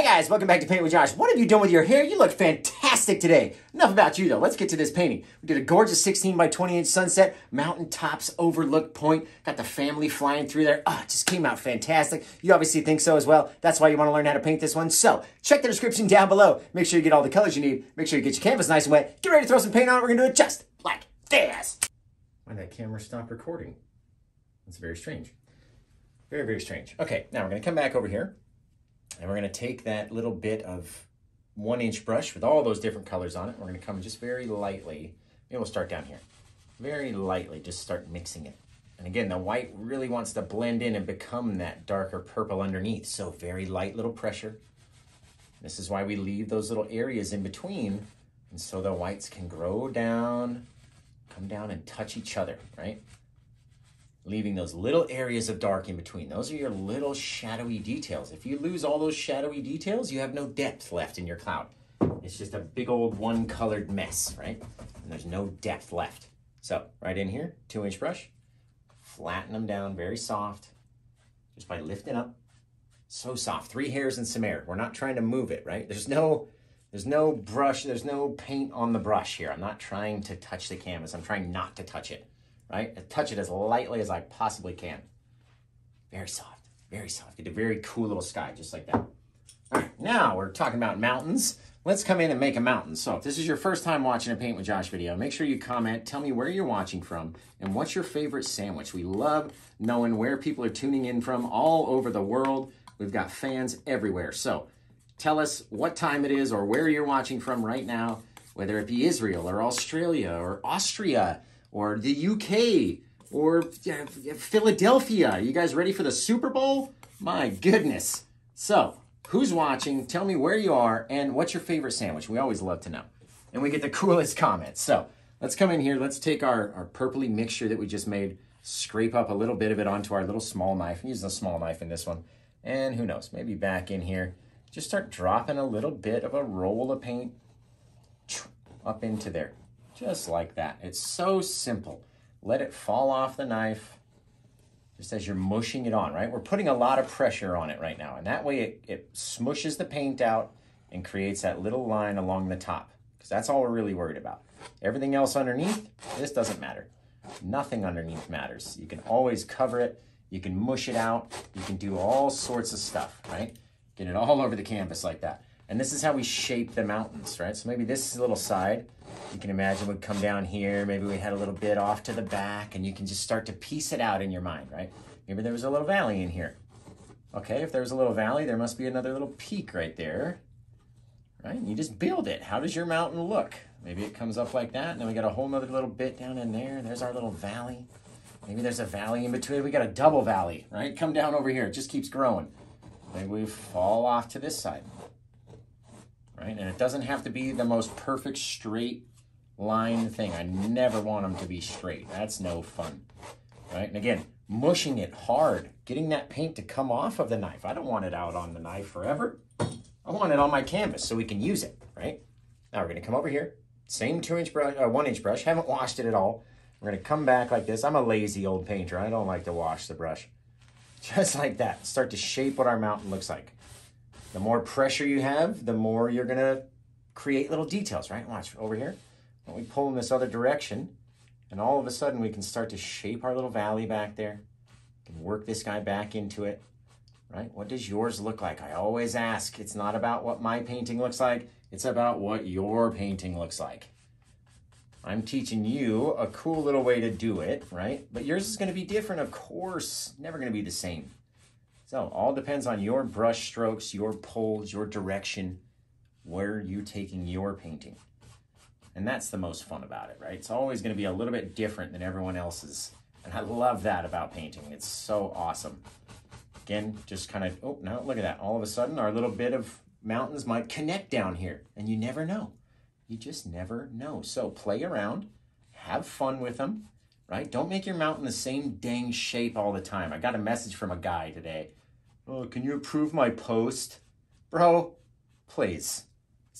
Hi guys, welcome back to Paint with Josh. What have you done with your hair? You look fantastic today. Enough about you though. Let's get to this painting. We did a gorgeous 16 by 20 inch sunset, mountain tops overlook point. Got the family flying through there. Oh, it just came out fantastic. You obviously think so as well. That's why you want to learn how to paint this one. So check the description down below. Make sure you get all the colors you need. Make sure you get your canvas nice and wet. Get ready to throw some paint on it. We're gonna do it just like this. Why did that camera stop recording? That's very strange. Very, very strange. Okay, now we're gonna come back over here. And we're going to take that little bit of one inch brush with all those different colors on it. We're going to come just very lightly. Maybe we'll start down here. Very lightly, just start mixing it. And again, the white really wants to blend in and become that darker purple underneath. So very light little pressure. This is why we leave those little areas in between. And so the whites can grow down, come down and touch each other, right? Leaving those little areas of dark in between. Those are your little shadowy details. If you lose all those shadowy details, you have no depth left in your cloud. It's just a big old one colored mess, right? And there's no depth left. So right in here, two inch brush, flatten them down very soft, just by lifting up. So soft, three hairs and some air. We're not trying to move it, right? There's no, there's no brush, there's no paint on the brush here. I'm not trying to touch the canvas. I'm trying not to touch it right? I touch it as lightly as I possibly can. Very soft, very soft. Get a very cool little sky, just like that. All right, now we're talking about mountains. Let's come in and make a mountain. So if this is your first time watching a Paint with Josh video, make sure you comment, tell me where you're watching from, and what's your favorite sandwich. We love knowing where people are tuning in from all over the world. We've got fans everywhere. So tell us what time it is or where you're watching from right now, whether it be Israel or Australia or Austria, or the UK or Philadelphia. You guys ready for the Super Bowl? My goodness. So, who's watching? Tell me where you are and what's your favorite sandwich. We always love to know. And we get the coolest comments. So, let's come in here. Let's take our, our purpley mixture that we just made, scrape up a little bit of it onto our little small knife. I'm using a small knife in this one. And who knows, maybe back in here, just start dropping a little bit of a roll of paint up into there. Just like that. It's so simple. Let it fall off the knife just as you're mushing it on, right? We're putting a lot of pressure on it right now. And that way it, it smushes the paint out and creates that little line along the top. Because that's all we're really worried about. Everything else underneath, this doesn't matter. Nothing underneath matters. You can always cover it. You can mush it out. You can do all sorts of stuff, right? Get it all over the canvas like that. And this is how we shape the mountains, right? So maybe this little side, you can imagine we'd come down here. Maybe we had a little bit off to the back and you can just start to piece it out in your mind, right? Maybe there was a little valley in here. Okay, if there's a little valley, there must be another little peak right there, right? And you just build it. How does your mountain look? Maybe it comes up like that, and then we got a whole nother little bit down in there. There's our little valley. Maybe there's a valley in between. We got a double valley, right? Come down over here. It just keeps growing. Maybe we fall off to this side right? And it doesn't have to be the most perfect straight line thing. I never want them to be straight. That's no fun, right? And again, mushing it hard, getting that paint to come off of the knife. I don't want it out on the knife forever. I want it on my canvas so we can use it, right? Now we're gonna come over here, same two inch brush, uh, one inch brush, haven't washed it at all. We're gonna come back like this. I'm a lazy old painter. I don't like to wash the brush. Just like that, start to shape what our mountain looks like. The more pressure you have, the more you're going to create little details, right? Watch over here. We pull in this other direction, and all of a sudden we can start to shape our little valley back there. We can work this guy back into it, right? What does yours look like? I always ask. It's not about what my painting looks like. It's about what your painting looks like. I'm teaching you a cool little way to do it, right? But yours is going to be different, of course. Never going to be the same. So all depends on your brush strokes, your pulls, your direction, where you're taking your painting. And that's the most fun about it, right? It's always going to be a little bit different than everyone else's. And I love that about painting. It's so awesome. Again, just kind of, oh, now look at that. All of a sudden, our little bit of mountains might connect down here. And you never know. You just never know. So play around, have fun with them, right? Don't make your mountain the same dang shape all the time. I got a message from a guy today Oh, can you approve my post? Bro, please.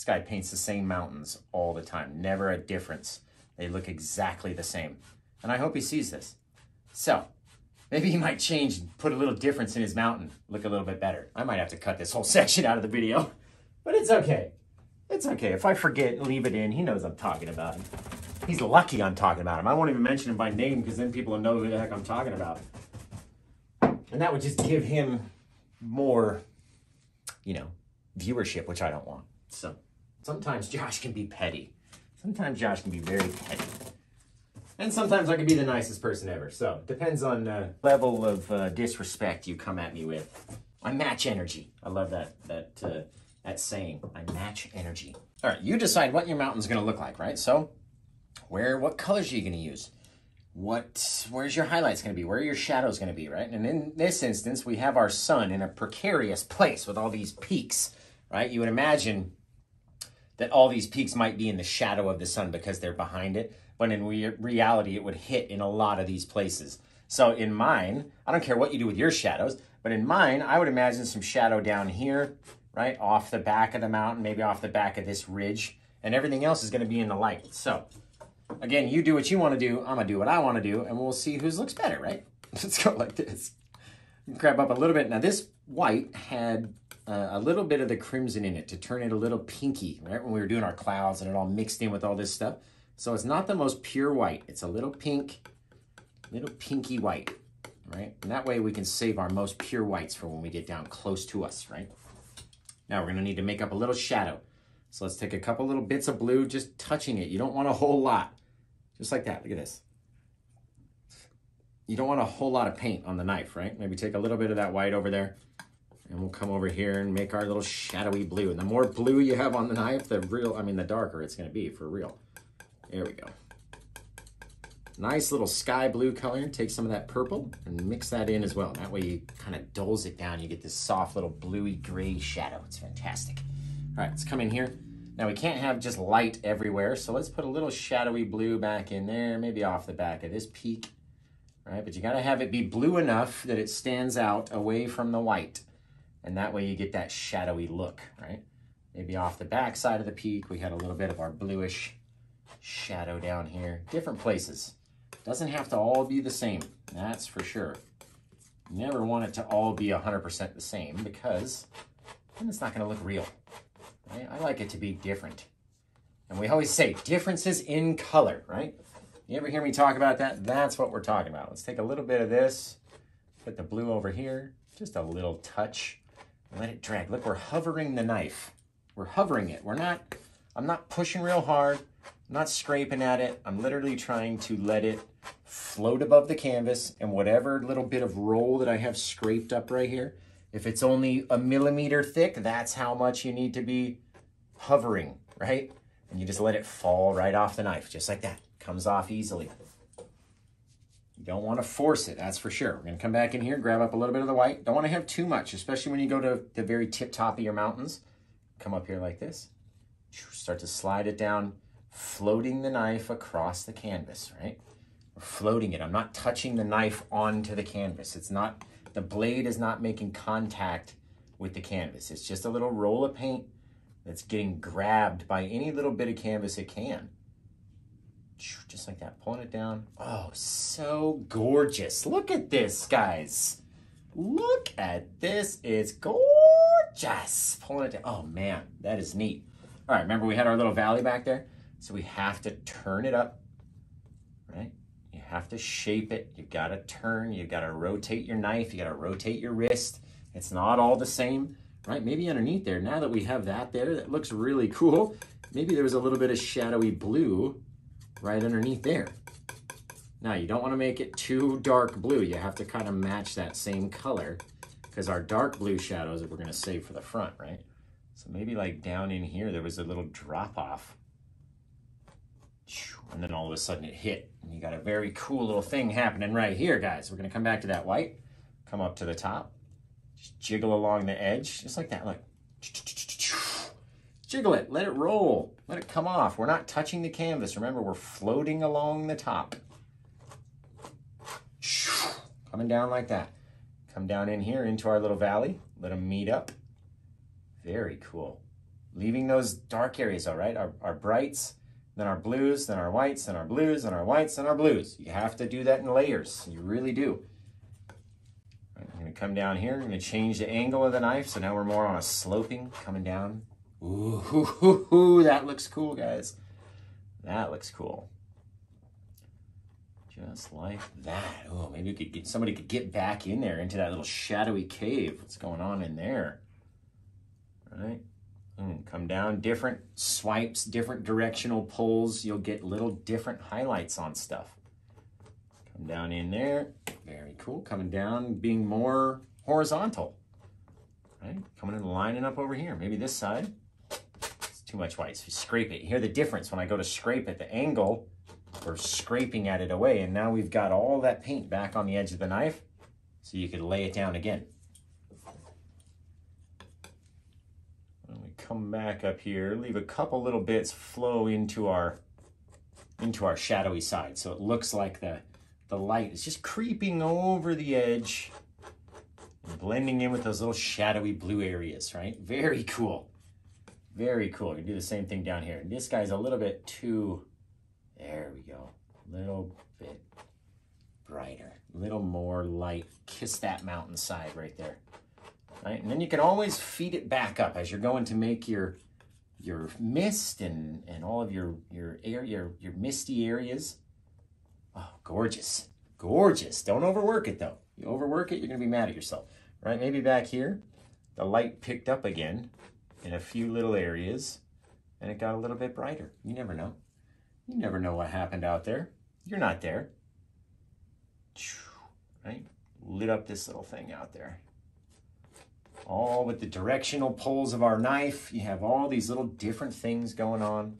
This guy paints the same mountains all the time. Never a difference. They look exactly the same. And I hope he sees this. So, Maybe he might change and put a little difference in his mountain, look a little bit better. I might have to cut this whole section out of the video, but it's okay. It's okay. If I forget, leave it in. He knows I'm talking about him. He's lucky I'm talking about him. I won't even mention him by name because then people will know who the heck I'm talking about. And that would just give him more, you know, viewership, which I don't want. So sometimes Josh can be petty. Sometimes Josh can be very petty. And sometimes I can be the nicest person ever. So depends on uh, level of uh, disrespect you come at me with. I match energy. I love that that uh, that saying. I match energy. All right, you decide what your mountain's going to look like, right? So where what colors are you going to use? What where's your highlights going to be? Where are your shadows going to be, right? And in this instance, we have our sun in a precarious place with all these peaks, right? You would imagine that all these peaks might be in the shadow of the sun because they're behind it when in re- reality it would hit in a lot of these places. So in mine, I don't care what you do with your shadows, but in mine, I would imagine some shadow down here, right? Off the back of the mountain, maybe off the back of this ridge, and everything else is gonna be in the light. So again, you do what you wanna do, I'm gonna do what I wanna do, and we'll see whose looks better, right? Let's go like this. Grab up a little bit. Now this white had uh, a little bit of the crimson in it to turn it a little pinky, right? When we were doing our clouds and it all mixed in with all this stuff. So it's not the most pure white. It's a little pink, little pinky white, right? And that way we can save our most pure whites for when we get down close to us, right? Now we're gonna need to make up a little shadow. So let's take a couple little bits of blue, just touching it. You don't want a whole lot. Just like that, look at this. You don't want a whole lot of paint on the knife, right? Maybe take a little bit of that white over there and we'll come over here and make our little shadowy blue. And the more blue you have on the knife, the real, I mean, the darker it's gonna be for real. There we go. Nice little sky blue color. Take some of that purple and mix that in as well. That way you kind of dulls it down. You get this soft little bluey gray shadow. It's fantastic. All right, let's come in here. Now we can't have just light everywhere, so let's put a little shadowy blue back in there, maybe off the back of this peak. All right, but you gotta have it be blue enough that it stands out away from the white. And that way you get that shadowy look, right? Maybe off the back side of the peak, we had a little bit of our bluish shadow down here. Different places. Doesn't have to all be the same, that's for sure. Never want it to all be 100% the same because then it's not going to look real. Right? I like it to be different. And we always say differences in color, right? You ever hear me talk about that? That's what we're talking about. Let's take a little bit of this, put the blue over here, just a little touch, let it drag. Look, we're hovering the knife. We're hovering it. We're not, I'm not pushing real hard. I'm not scraping at it. I'm literally trying to let it float above the canvas and whatever little bit of roll that I have scraped up right here, if it's only a millimeter thick, that's how much you need to be hovering, right? And you just let it fall right off the knife, just like that. Comes off easily. Don't want to force it, that's for sure. We're going to come back in here, grab up a little bit of the white. Don't want to have too much, especially when you go to the very tip top of your mountains. Come up here like this. Start to slide it down floating the knife across the canvas, right? We're floating it. I'm not touching the knife onto the canvas. It's not, the blade is not making contact with the canvas. It's just a little roll of paint that's getting grabbed by any little bit of canvas it can. Just like that, pulling it down. Oh, so gorgeous. Look at this, guys. Look at this. It's gorgeous. Pulling it down. Oh, man, that is neat. All right, remember we had our little valley back there? So we have to turn it up, right? You have to shape it. You gotta turn, you gotta rotate your knife, you gotta rotate your wrist. It's not all the same, right? Maybe underneath there, now that we have that there, that looks really cool. Maybe there was a little bit of shadowy blue right underneath there. Now you don't wanna make it too dark blue. You have to kind of match that same color because our dark blue shadows that we're gonna save for the front, right? So maybe like down in here, there was a little drop off and then all of a sudden it hit. And you got a very cool little thing happening right here, guys. We're gonna come back to that white, come up to the top, just jiggle along the edge, just like that, look. Jiggle it, let it roll, let it come off. We're not touching the canvas. Remember, we're floating along the top. Coming down like that. Come down in here into our little valley, let them meet up. Very cool. Leaving those dark areas, all right? Our, our brights, then our blues, then our whites, then our blues, then our whites, then our blues. You have to do that in layers. You really do. I'm gonna come down here. I'm gonna change the angle of the knife. So now we're more on a sloping coming down. Ooh, hoo, hoo, hoo, that looks cool, guys. That looks cool. Just like that. Oh, maybe we could get somebody could get back in there into that little shadowy cave. What's going on in there? All right. Mm, come down, different swipes, different directional pulls. You'll get little different highlights on stuff. Come down in there. Very cool. Coming down, being more horizontal. Right? Coming in, lining up over here. Maybe this side. Too much white. So scrape it. You hear the difference when I go to scrape at the angle we're scraping at it away. And now we've got all that paint back on the edge of the knife so you could lay it down again. And we come back up here, leave a couple little bits flow into our into our shadowy side. So it looks like the, the light is just creeping over the edge blending in with those little shadowy blue areas, right? Very cool. Very cool. We do the same thing down here. This guy's a little bit too there we go. A little bit brighter, a little more light. Kiss that mountainside right there. Right? And then you can always feed it back up as you're going to make your your mist and, and all of your your air your, your misty areas. Oh, gorgeous. Gorgeous. Don't overwork it though. You overwork it, you're gonna be mad at yourself. Right? Maybe back here, the light picked up again in a few little areas and it got a little bit brighter. You never know. You never know what happened out there. You're not there. Right? Lit up this little thing out there. All with the directional poles of our knife. You have all these little different things going on.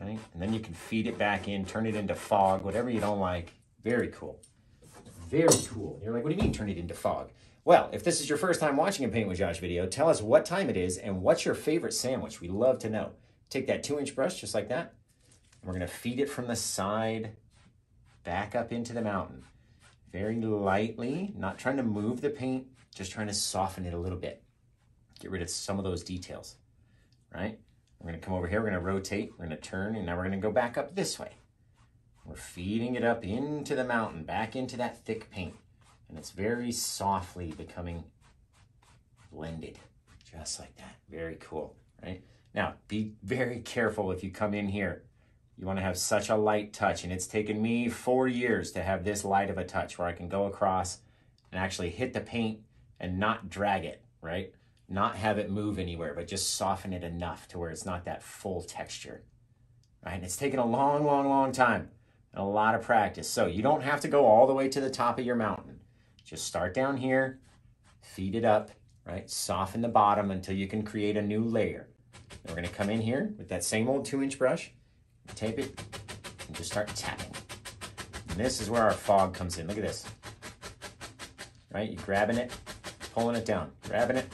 Right? And then you can feed it back in, turn it into fog, whatever you don't like. Very cool. Very cool. You're like, what do you mean turn it into fog? Well, if this is your first time watching a Paint with Josh video, tell us what time it is and what's your favorite sandwich. We love to know. Take that two inch brush just like that, we're going to feed it from the side back up into the mountain. Very lightly, not trying to move the paint, just trying to soften it a little bit. Get rid of some of those details, right? We're going to come over here, we're going to rotate, we're to turn, and now we're going to go back up this way. We're feeding it up into the mountain, back into that thick paint. And it's very softly becoming blended, just like that. Very cool, right? Now, be very careful if you come in here you want to have such a light touch. And it's taken me four years to have this light of a touch where I can go across and actually hit the paint and not drag it, right? Not have it move anywhere, but just soften it enough to where it's not that full texture, right? And it's taken a long, long, long time and a lot of practice. So you don't have to go all the way to the top of your mountain. Just start down here, feed it up, right? Soften the bottom until you can create a new layer. And we're gonna come in here with that same old two inch brush tape it, and just start tapping. And this is where our fog comes in. Look at this. Right? You're grabbing it, pulling it down, grabbing it,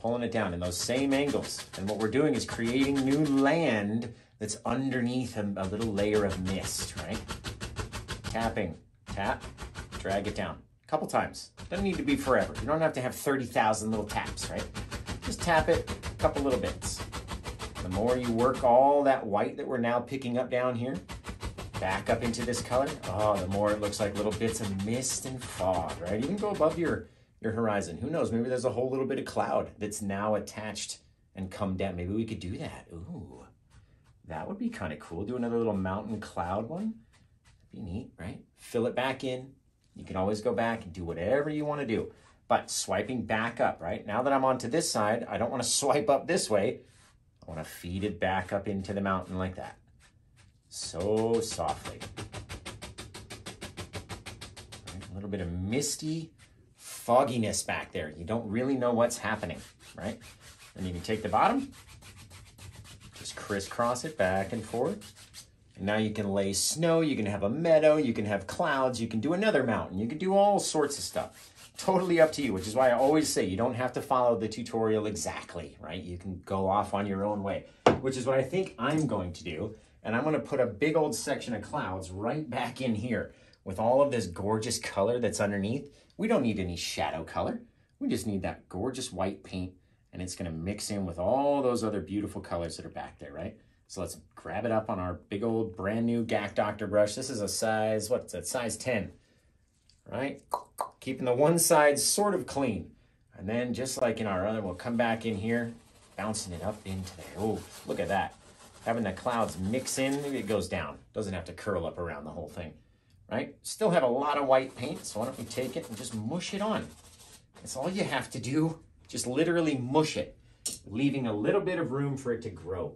pulling it down in those same angles. And what we're doing is creating new land that's underneath a, a little layer of mist, right? Tapping, tap, drag it down. Couple times. Doesn't need to be forever. You don't have to have 30,000 little taps, right? Just tap it a couple little bits. The more you work all that white that we're now picking up down here, back up into this color, oh, the more it looks like little bits of mist and fog, right? Even go above your, your horizon. Who knows, maybe there's a whole little bit of cloud that's now attached and come down. Maybe we could do that. Ooh, that would be kind of cool. Do another little mountain cloud one. That'd be neat, right? Fill it back in. You can always go back and do whatever you want to do. But swiping back up, right? Now that I'm onto this side, I don't want to swipe up this way. I want to feed it back up into the mountain like that. So softly. A little bit of misty fogginess back there. You don't really know what's happening, right? And you can take the bottom, just crisscross it back and forth. And now you can lay snow, you can have a meadow, you can have clouds, you can do another mountain, you can do all sorts of stuff totally up to you, which is why I always say you don't have to follow the tutorial exactly, right? You can go off on your own way, which is what I think I'm going to do. And I'm going to put a big old section of clouds right back in here with all of this gorgeous color that's underneath. We don't need any shadow color. We just need that gorgeous white paint and it's going to mix in with all those other beautiful colors that are back there, right? So let's grab it up on our big old brand new GAC Doctor brush. This is a size, what's that, size 10, right? keeping the one side sort of clean. And then just like in our other, we'll come back in here, bouncing it up into there. Oh, look at that. Having the clouds mix in, maybe it goes down. Doesn't have to curl up around the whole thing, right? Still have a lot of white paint, so why don't we take it and just mush it on. That's all you have to do. Just literally mush it, leaving a little bit of room for it to grow,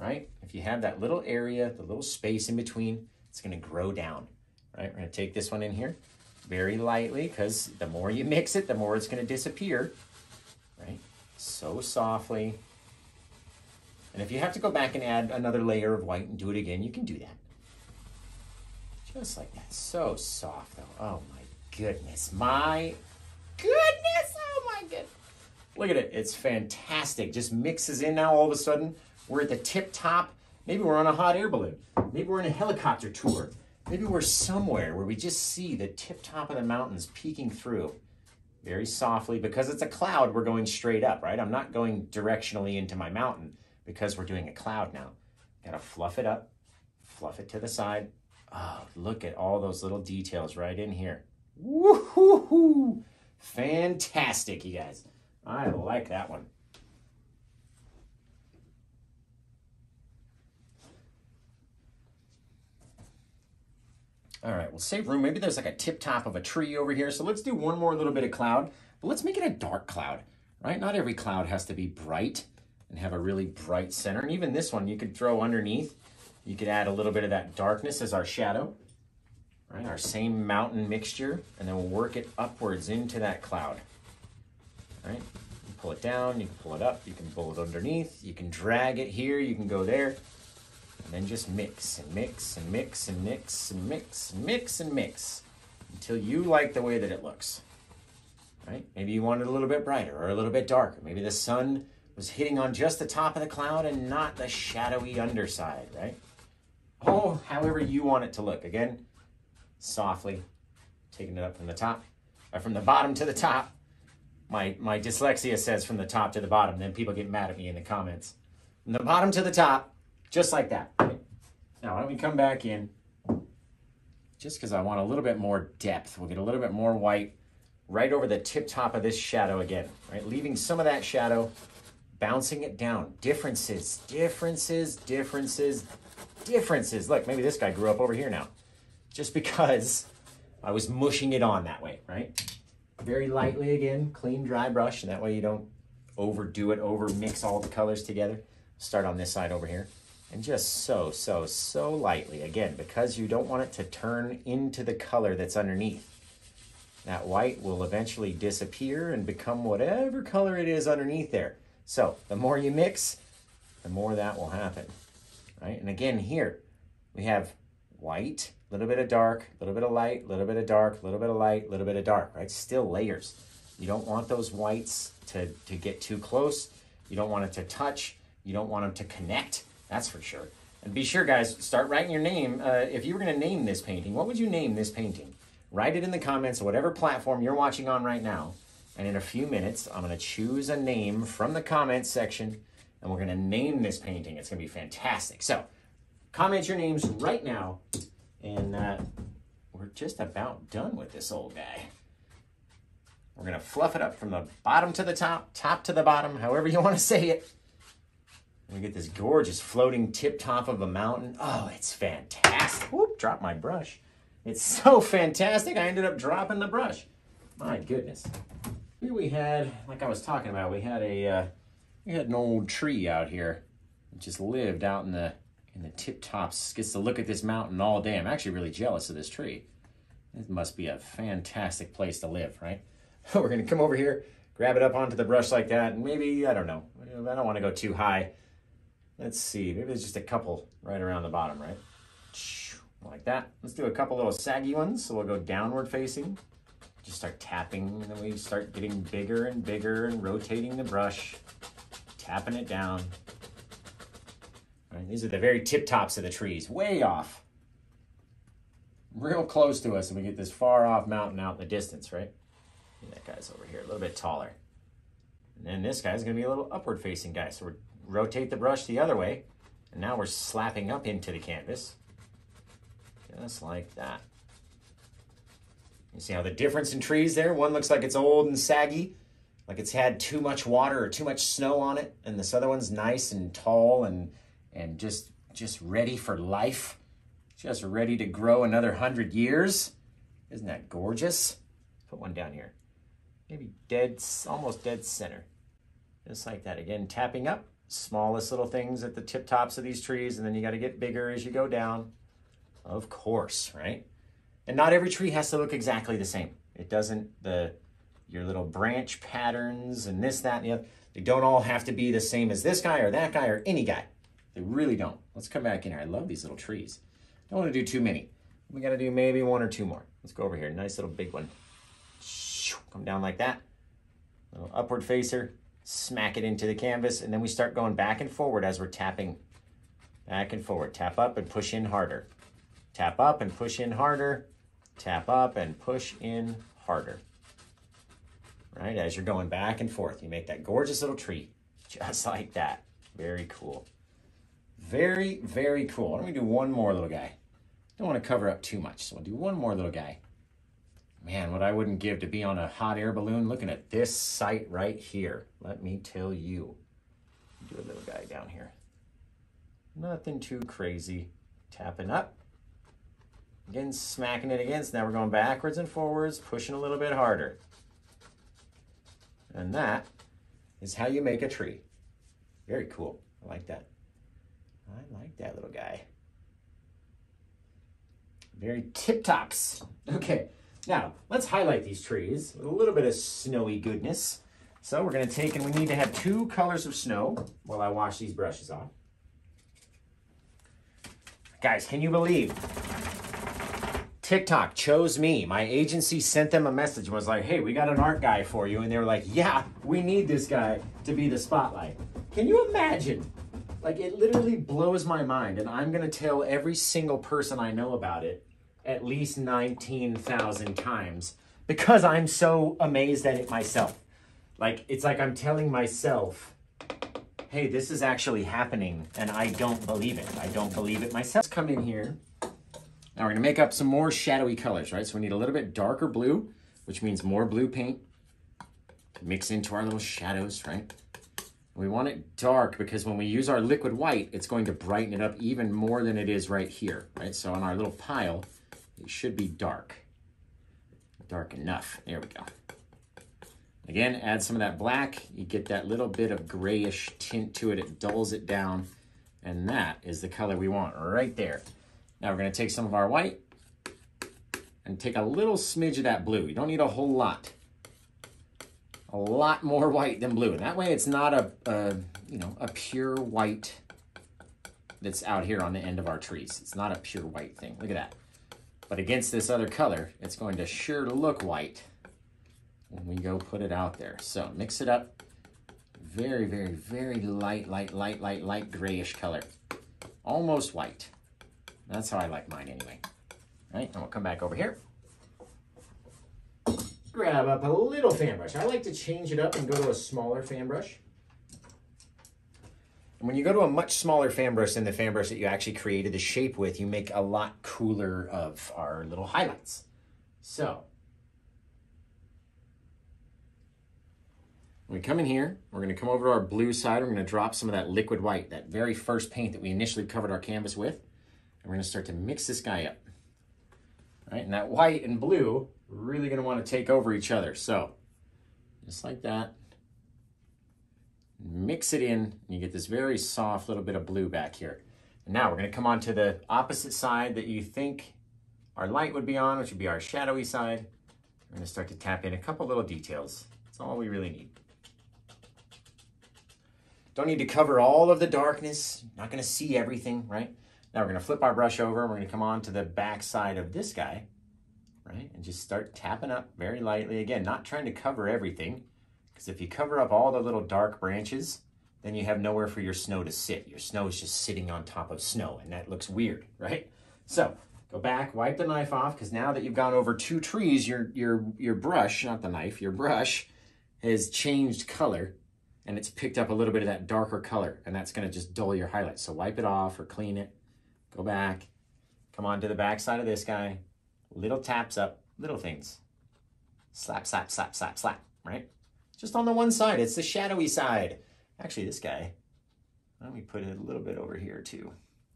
right? If you have that little area, the little space in between, it's gonna grow down, right? We're gonna take this one in here very lightly because the more you mix it, the more it's gonna disappear, right? So softly. And if you have to go back and add another layer of white and do it again, you can do that. Just like that. So soft though. Oh my goodness. My goodness. Oh my goodness. Look at it. It's fantastic. Just mixes in now all of a sudden. We're at the tip top. Maybe we're on a hot air balloon. Maybe we're in a helicopter tour. Maybe we're somewhere where we just see the tip top of the mountains peeking through very softly. Because it's a cloud, we're going straight up, right? I'm not going directionally into my mountain because we're doing a cloud now. Gotta fluff it up, fluff it to the side. Oh, look at all those little details right in here. Woohoo! Fantastic, you guys. I like that one. All right, we'll save room. Maybe there's like a tip top of a tree over here. So let's do one more little bit of cloud, but let's make it a dark cloud, right? Not every cloud has to be bright and have a really bright center. And even this one you could throw underneath. You could add a little bit of that darkness as our shadow, right? Our same mountain mixture, and then we'll work it upwards into that cloud, right? You pull it down, you can pull it up, you can pull it underneath, you can drag it here, you can go there, and then just mix and mix and mix and mix and mix and mix and mix until you like the way that it looks, right? Maybe you want it a little bit brighter or a little bit darker. Maybe the sun was hitting on just the top of the cloud and not the shadowy underside, right? Oh, however you want it to look. Again, softly taking it up from the top, or from the bottom to the top. My, my dyslexia says from the top to the bottom, then people get mad at me in the comments. From the bottom to the top, just like that. Now, why don't we come back in, just because I want a little bit more depth. We'll get a little bit more white right over the tip top of this shadow again, right? Leaving some of that shadow, bouncing it down. Differences, differences, differences, differences. Look, maybe this guy grew up over here now. Just because I was mushing it on that way, right? Very lightly again, clean, dry brush, and that way you don't overdo it, over mix all the colors together. Start on this side over here. And just so, so, so lightly, again, because you don't want it to turn into the color that's underneath. That white will eventually disappear and become whatever color it is underneath there. So the more you mix, the more that will happen, right? And again, here we have white, a little bit of dark, a little bit of light, a little bit of dark, a little bit of light, a little bit of dark, right? Still layers. You don't want those whites to, to get too close. You don't want it to touch. You don't want them to connect, that's for sure. And be sure, guys, start writing your name. Uh, if you were going to name this painting, what would you name this painting? Write it in the comments, whatever platform you're watching on right now. And in a few minutes, I'm going to choose a name from the comments section, and we're going to name this painting. It's going to be fantastic. So, comment your names right now, and uh, we're just about done with this old guy. We're going to fluff it up from the bottom to the top, top to the bottom, however you want to say it. We get this gorgeous floating tip top of a mountain. Oh, it's fantastic. Whoop, drop my brush. It's so fantastic, I ended up dropping the brush. My goodness. Here we had, like I was talking about, we had a, uh, we had an old tree out here. It just lived out in the, in the tip tops. Gets to look at this mountain all day. I'm actually really jealous of this tree. It must be a fantastic place to live, right? We're gonna come over here, grab it up onto the brush like that, and maybe, I don't know, I don't wanna go too high. Let's see, maybe there's just a couple right around the bottom, right? Like that. Let's do a couple little saggy ones. So we'll go downward facing. Just start tapping, and then we start getting bigger and bigger and rotating the brush, tapping it down. Right, these are the very tip tops of the trees, way off. Real close to us, and we get this far off mountain out in the distance, right? And that guy's over here, a little bit taller. And then this guy's gonna be a little upward facing guy. So we rotate the brush the other way, and now we're slapping up into the canvas. Just like that. You see how the difference in trees there? One looks like it's old and saggy, like it's had too much water or too much snow on it, and this other one's nice and tall and and just just ready for life, just ready to grow another hundred years. Isn't that gorgeous? Put one down here. Maybe dead, almost dead center. Just like that. Again, tapping up, smallest little things at the tip tops of these trees, and then you got to get bigger as you go down. Of course, right? And not every tree has to look exactly the same. It doesn't, the your little branch patterns and this, that, and the other, they don't all have to be the same as this guy or that guy or any guy. They really don't. Let's come back in here. I love these little trees. Don't want to do too many. We got to do maybe one or two more. Let's go over here. Nice little big one. Come down like that. Little upward facer. Smack it into the canvas. And then we start going back and forward as we're tapping. Back and forward. Tap up and push in harder. Tap up and push in harder. Tap up and push in harder. Right, as you're going back and forth, you make that gorgeous little tree, just like that. Very cool. Very, very cool. Don't we do one more little guy? Don't want to cover up too much, so we'll do one more little guy. Man, what I wouldn't give to be on a hot air balloon looking at this site right here. Let me tell you. Do a little guy down here. Nothing too crazy. Tapping up. Again, smacking it again. So now we're going backwards and forwards, pushing a little bit harder. And that is how you make a tree. Very cool. I like that. I like that little guy. Very tip tops. Okay, now let's highlight these trees with a little bit of snowy goodness. So we're going to take, and we need to have two colors of snow while I wash these brushes off. Guys, can you believe TikTok chose me. My agency sent them a message and was like, hey, we got an art guy for you. And they were like, yeah, we need this guy to be the spotlight. Can you imagine? Like, it literally blows my mind. And I'm going to tell every single person I know about it at least 19,000 times because I'm so amazed at it myself. Like, it's like I'm telling myself, hey, this is actually happening, and I don't believe it. I don't believe it myself. Let's come in here now we're gonna make up some more shadowy colors, right? So we need a little bit darker blue, which means more blue paint mix into our little shadows, right? We want it dark because when we use our liquid white, it's going to brighten it up even more than it is right here, right? So on our little pile, it should be dark. Dark enough. There we go. Again, add some of that black. You get that little bit of grayish tint to it. It dulls it down. And that is the color we want right there. Now we're gonna take some of our white and take a little smidge of that blue. You don't need a whole lot. A lot more white than blue. And that way it's not a, a you know, a pure white that's out here on the end of our trees. It's not a pure white thing. Look at that. But against this other color, it's going to sure look white when we go put it out there. So mix it up. Very, very, very light, light, light, light, light grayish color. Almost white. That's how I like mine anyway. All right, and we'll come back over here. Grab up a little fan brush. I like to change it up and go to a smaller fan brush. And when you go to a much smaller fan brush than the fan brush that you actually created the shape with, you make a lot cooler of our little highlights. So, when we come in here, we're gonna come over to our blue side, we're gonna drop some of that liquid white, that very first paint that we initially covered our canvas with. And we're gonna start to mix this guy up. right? and that white and blue, really gonna wanna take over each other. So, just like that. Mix it in, and you get this very soft little bit of blue back here. And now we're gonna come on to the opposite side that you think our light would be on, which would be our shadowy side. We're gonna start to tap in a couple little details. That's all we really need. Don't need to cover all of the darkness. Not gonna see everything, right? Now we're gonna flip our brush over and we're gonna come on to the back side of this guy, right? And just start tapping up very lightly. Again, not trying to cover everything, because if you cover up all the little dark branches, then you have nowhere for your snow to sit. Your snow is just sitting on top of snow, and that looks weird, right? So go back, wipe the knife off, because now that you've gone over two trees, your, your, your brush, not the knife, your brush has changed color, and it's picked up a little bit of that darker color, and that's gonna just dull your highlights. So wipe it off or clean it, Go back. Come on to the back side of this guy. Little taps up. Little things. Slap, slap, slap, slap, slap, right? Just on the one side. It's the shadowy side. Actually, this guy, let me put it a little bit over here too.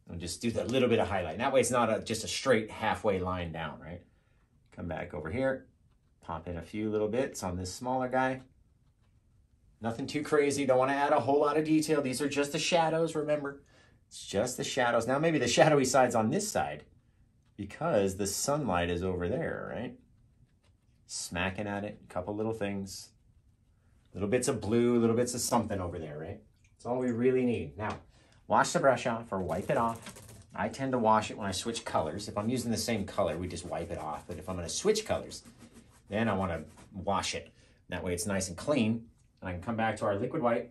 And just do that little bit of highlight. And That way it's not a, just a straight halfway line down, right? Come back over here, pop in a few little bits on this smaller guy. Nothing too crazy. Don't want to add a whole lot of detail. These are just the shadows, remember? It's just the shadows. Now maybe the shadowy side's on this side because the sunlight is over there, right? Smacking at it, a couple little things. Little bits of blue, little bits of something over there, right? That's all we really need. Now, wash the brush off or wipe it off. I tend to wash it when I switch colors. If I'm using the same color, we just wipe it off. But if I'm going to switch colors, then I want to wash it. That way it's nice and clean. And I can come back to our liquid white,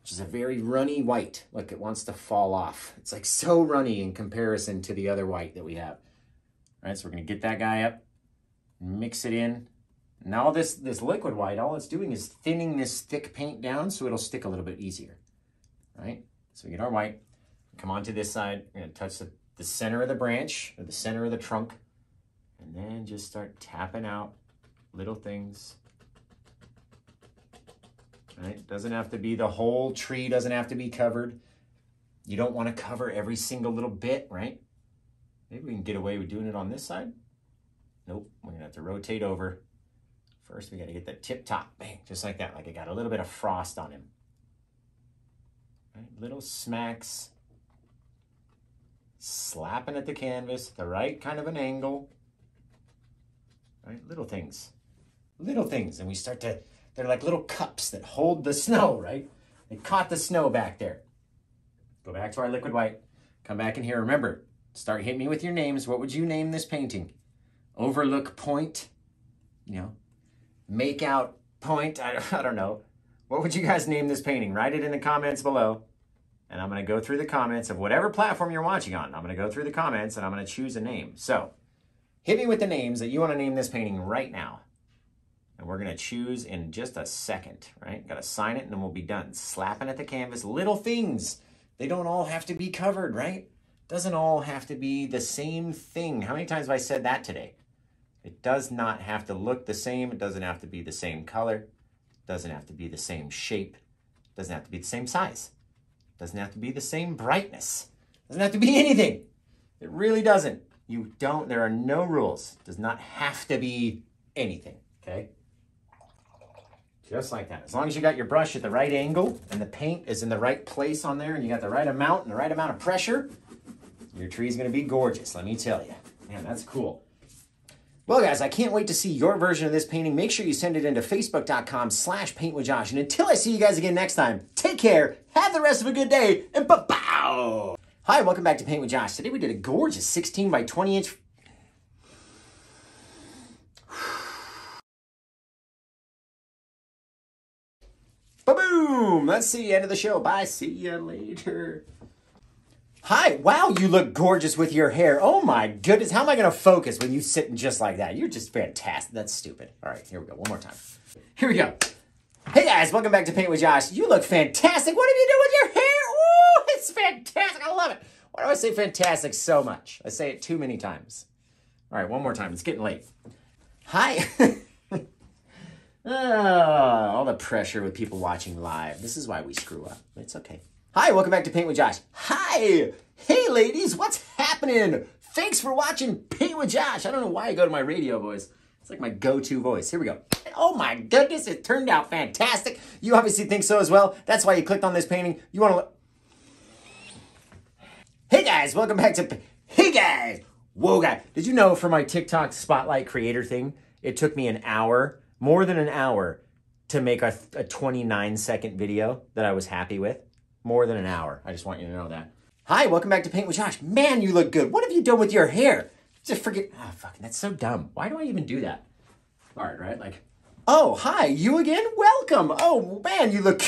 which is a very runny white. Look, it wants to fall off. It's like so runny in comparison to the other white that we have. All right, so we're going to get that guy up, mix it in. Now this, this liquid white, all it's doing is thinning this thick paint down so it'll stick a little bit easier. right? so we get our white. Come on to this side. We're to touch the, the center of the branch or the center of the trunk. And then just start tapping out little things. Right? Doesn't have to be the whole tree, doesn't have to be covered. You don't want to cover every single little bit, right? Maybe we can get away with doing it on this side. Nope, we're gonna have to rotate over. First, we gotta get that tip top, bang, just like that, like it got a little bit of frost on him. Right? Little smacks, slapping at the canvas, the right kind of an angle. Right, little things, little things, and we start to, they're like little cups that hold the snow, right? They caught the snow back there. Go back to our liquid white, come back in here, remember, Start hitting me with your names. What would you name this painting? Overlook Point? You know, Make Out Point? I, I don't know. What would you guys name this painting? Write it in the comments below. And I'm going to go through the comments of whatever platform you're watching on. I'm going to go through the comments and I'm going to choose a name. So, hit me with the names that you want to name this painting right now. And we're going to choose in just a second, right? Got to sign it and then we'll be done. Slapping at the canvas, little things. They don't all have to be covered, right? doesn't all have to be the same thing. How many times have I said that today? It does not have to look the same. It doesn't have to be the same color. It doesn't have to be the same shape. It doesn't have to be the same size. It doesn't have to be the same brightness. It doesn't have to be anything. It really doesn't. You don't, there are no rules. It does not have to be anything, okay? Just like that. As long as you got your brush at the right angle and the paint is in the right place on there and you got the right amount and the right amount of pressure, your tree is going to be gorgeous, let me tell you. Man, that's cool. Well, guys, I can't wait to see your version of this painting. Make sure you send it into facebook.com slash paintwithjosh. And until I see you guys again next time, take care, have the rest of a good day, and ba-bow! Hi, welcome back to Paint with Josh. Today we did a gorgeous 16 by 20 inch Ba-boom! Let's see, the end of the show. Bye, see you later. Hi, wow, you look gorgeous with your hair. Oh my goodness, how am I to focus when you sitting just like that? You're just fantastic. That's stupid. All right, here we go. One more time. Here we go. Hey guys, welcome back to Paint with Josh. You look fantastic. What have you done with your hair? Oh, it's fantastic. I love it. Why do I say fantastic so much? I say it too many times. All right, one more time. It's getting late. Hi. oh, all the pressure with people watching live. This is why we screw up. It's okay. Hi, welcome back to Paint with Josh. Hi! Hey ladies, what's happening? Thanks for watching Paint with Josh. I don't know why I go to my radio voice. It's like my go-to voice. Here we go. Oh my goodness, it turned out fantastic. You obviously think so as well. That's why you clicked on this painting. You want to... Look Hey guys, welcome back to... Hey guys! Whoa, guy. Did you know for my TikTok Spotlight Creator thing, it took me an hour, more than an hour, to make a, a 29 second video that I was happy with? More than an hour. I just want you to know that. Hi, welcome back to Paint with Josh. Man, you look good. What have you done with your hair? Just forget. Oh, fucking, that's so dumb. Why do I even do that? Hard, right? Like, oh, hi, you again? Welcome. Oh, man, you look.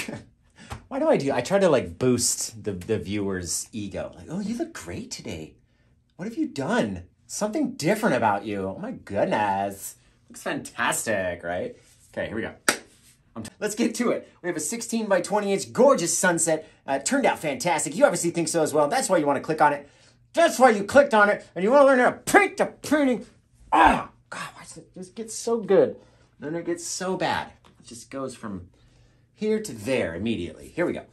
Why do I do? I try to like boost the the viewer's ego. Like, oh, you look great today. What have you done? Something different about you. Oh my goodness. Looks fantastic, right? Okay, here we go. Let's get to it. We have a 16 by 20 inch gorgeous sunset. Uh, turned out fantastic. You obviously think so as well. That's why you want to click on it. That's why you clicked on it. And you want to learn how to paint the painting. Ah, God, why does it just get so good? Then it gets so bad. It just goes from here to there immediately. Here we go.